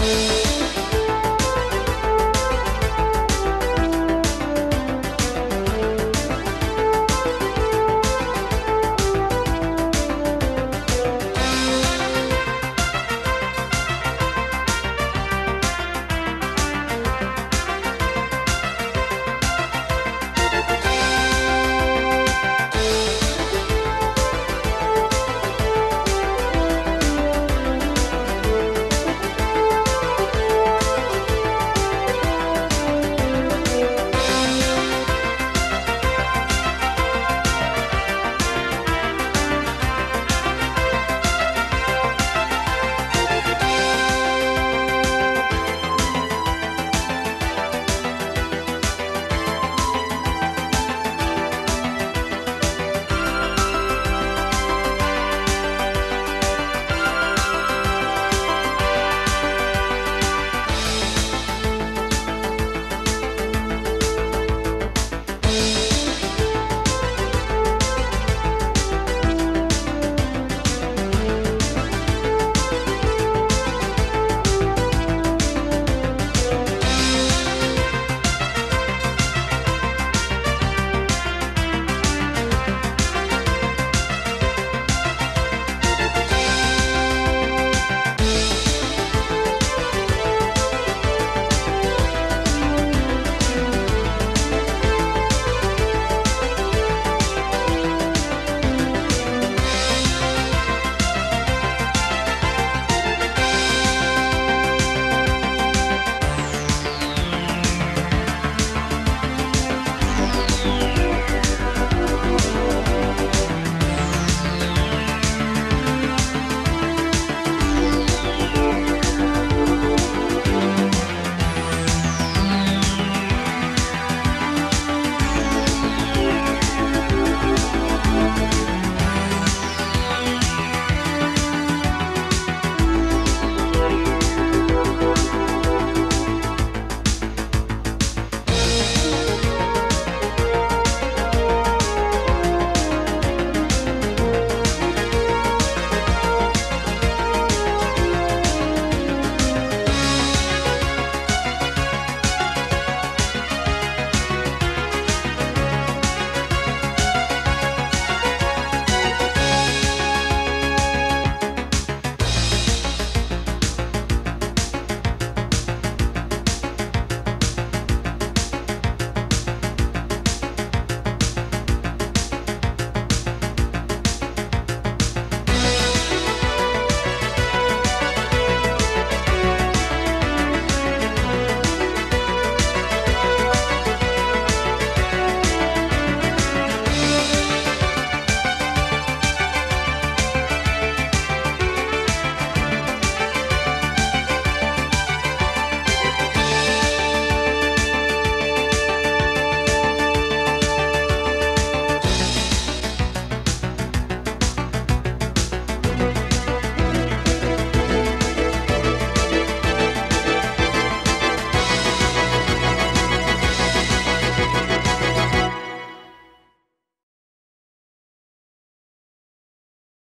Bye.